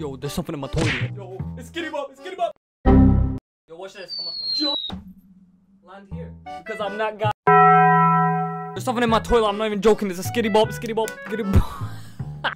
Yo, there's something in my toilet. Yo, it's Skitty Bop, it's Skitty Bop. Yo, watch this. I'm gonna jump. Land here. Because I'm not guy. There's something in my toilet. I'm not even joking. There's a Skitty Bop, Skitty Bop, Skitty Bop.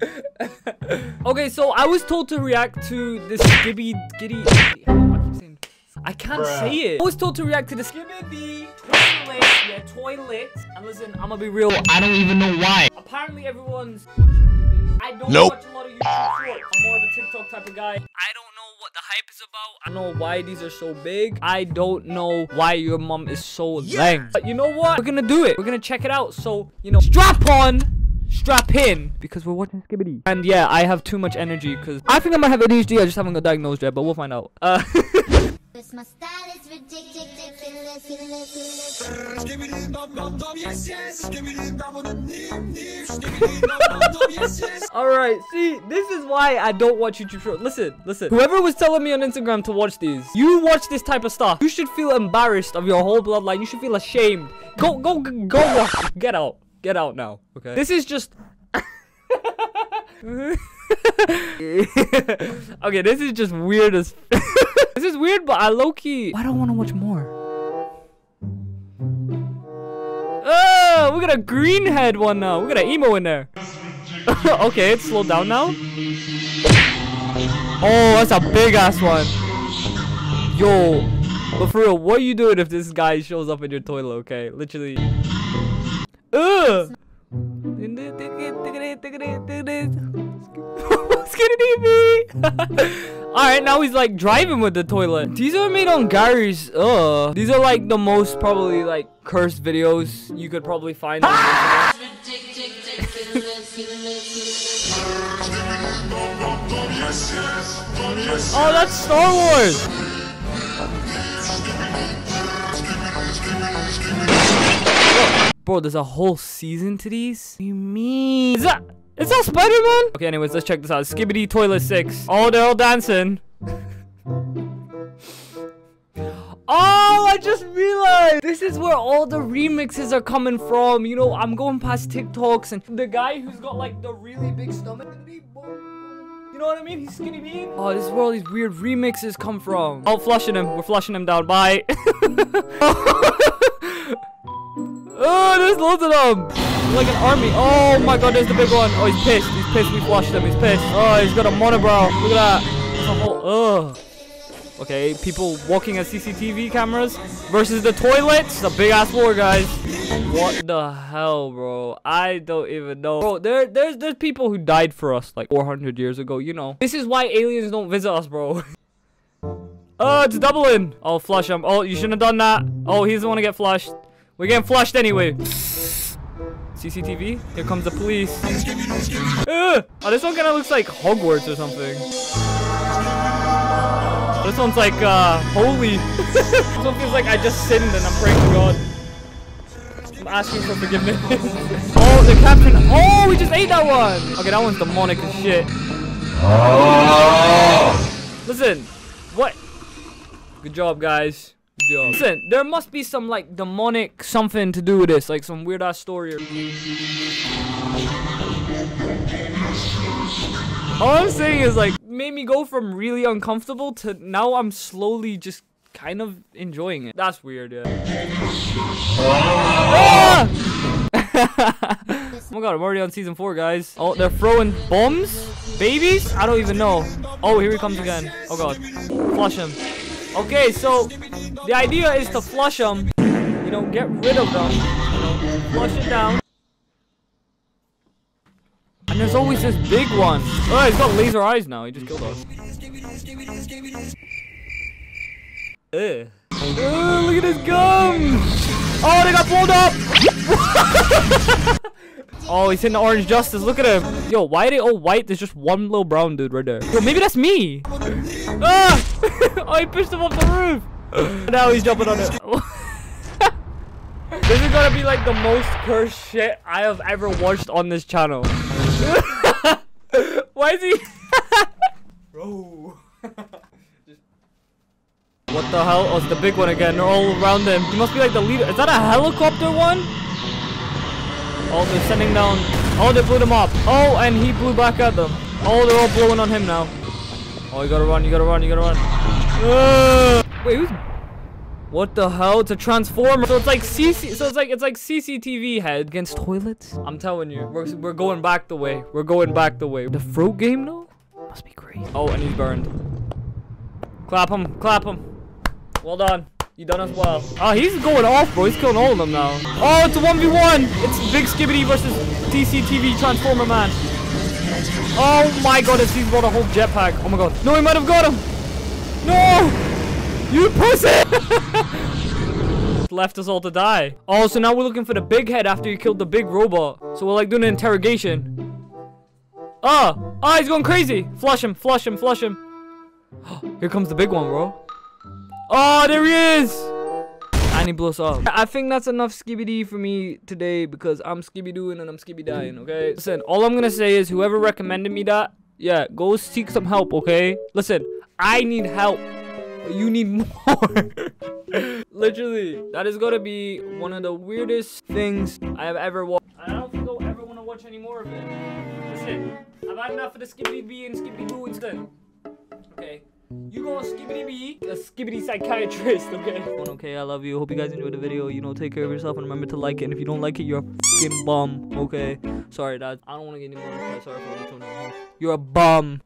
okay, so I was told to react to this Skibby Skitty. I keep saying. I can't Bruh. say it. I was told to react to the Skibby toilet. Yeah, toilet. And listen, I'm gonna be real. I don't even know why. Apparently everyone's watching the videos. I don't Nope. watch a lot of YouTube shorts. I'm more of a TikTok type of guy. I don't know what the hype is about. I don't know why these are so big. I don't know why your mom is so lame. But you know what? We're gonna do it. We're gonna check it out. So, you know, strap on. Strap in because we're watching Skibbity. And yeah, I have too much energy because I think I might have ADHD. I just haven't got diagnosed yet, but we'll find out. Uh, Cause my style is ridiculous, ridiculous. Alright, see, this is why I don't watch YouTube shorts. Listen, listen. Whoever was telling me on Instagram to watch these, you watch this type of stuff. You should feel embarrassed of your whole bloodline. You should feel ashamed. Go, go, go, go watch. Get out. Get out now. Okay. This is just. okay, this is just weird as. this is weird, but I low key. I don't want to watch more. Oh, we got a green head one now. We got an emo in there. okay, it's slowed down now. Oh, that's a big ass one. Yo, but for real, what are you doing if this guy shows up in your toilet? Okay, literally. Ugh. Skinny TV. Alright, now he's like driving with the toilet. These are made on Garry's. Ugh. these are like the most probably like cursed videos you could probably find. Oh, that's Star Wars. Bro, there's a whole season to these? What do you mean? Is that Spider-Man? Okay, anyways, let's check this out. Skibbity Toilet 6. Oh, they're all dancing. Oh, I just realized this is where all the remixes are coming from. You know, I'm going past TikToks and the guy who's got like the really big stomach. You know what I mean? He's skinny bean. Oh, this is where all these weird remixes come from. Oh, flushing him. We're flushing him down. Bye. oh, there's loads of them. Like an army. Oh my god, there's the big one. Oh, he's pissed. He's pissed. We've flushed him. He's pissed. Oh, he's got a monobrow. Look at that. Whole. Ugh. Okay, people walking at CCTV cameras versus the toilets. The big ass war, guys. What the hell, bro? I don't even know. Bro, there, there's, there's people who died for us like 400 years ago. You know. This is why aliens don't visit us, bro. Oh, it's doubling. Oh, flush him. Oh, you shouldn't have done that. Oh, he's the one to get flushed. We're getting flushed anyway. CCTV. Here comes the police. Oh, this one kind of looks like Hogwarts or something. This one's like, uh, holy. this one feels like I just sinned and I'm praying to God. I'm asking for forgiveness. oh, the captain. Oh, we just ate that one. Okay, that one's demonic as shit. Listen, what? Good job, guys. Job. Listen, there must be some like demonic something to do with this, like some weird ass story. Or... All I'm saying is like made me go from really uncomfortable to now I'm slowly just kind of enjoying it. That's weird, yeah. Ah! oh my god, I'm already on season four, guys. Oh, they're throwing bombs? Babies? I don't even know. Oh, here he comes again. Oh god. Flush him. Okay, so the idea is to flush them. You know, get rid of them. You know, flush it down. And there's always this big one. Oh, he's got laser eyes now. He just killed us. Ugh. Ugh, look at his gums. Oh, they got pulled up. oh, he's hitting the orange justice. Look at him. Yo, why are they all white? There's just one little brown dude right there. Yo, maybe that's me. Ah! oh, he pushed him off the roof. now he's jumping on it. this is gonna be like the most cursed shit I have ever watched on this channel. Why is he? Bro. what the hell? Oh, it's the big one again. They're all around him. He must be like the leader. Is that a helicopter one? Oh, they're sending down. Oh, they blew them up. Oh, and he blew back at them. Oh, they're all blowing on him now. Oh, you gotta run, you gotta run, you gotta run. Uh, wait, who's... What the hell? It's a transformer. So it's like CC. So it's like it's like CCTV head against toilets. I'm telling you, we're we're going back the way. We're going back the way. The fruit game though must be great. Oh, and he's burned. Clap him, clap him. Well done. You done as well. Oh, he's going off, bro. He's killing all of them now. Oh, it's a 1v1. It's Big Skibidi versus CCTV Transformer Man. Oh my god, it's he's got a whole jetpack. Oh my god. No, he might have got him. No! You pussy! Left us all to die. Oh, so now we're looking for the big head after you killed the big robot. So we're like doing an interrogation. Oh! Oh, he's going crazy! Flush him, flush him, flush him. Here comes the big one, bro. Oh, there he is! And he blows up. I think that's enough skibidi for me today because I'm skibby doing and I'm skibby dying, okay? Listen, all I'm gonna say is whoever recommended me that, yeah, go seek some help, okay? Listen, I need help. You need more. Literally, that is gonna be one of the weirdest things I have ever watched. I don't think I'll ever want to watch any more of it. Listen, I've had enough of the skibbity bee and skibbity boo instead. Okay. You go skibbity bee, a skibbity psychiatrist, okay? Okay, I love you. Hope you guys enjoyed the video. You know, take care of yourself and remember to like it. And if you don't like it, you're a fucking bum, okay? Sorry, dad. I don't want to get any more. Sorry for the You're a bum.